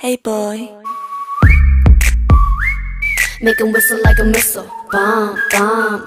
Hey boy. Make him whistle like a missile. Bomb, bomb.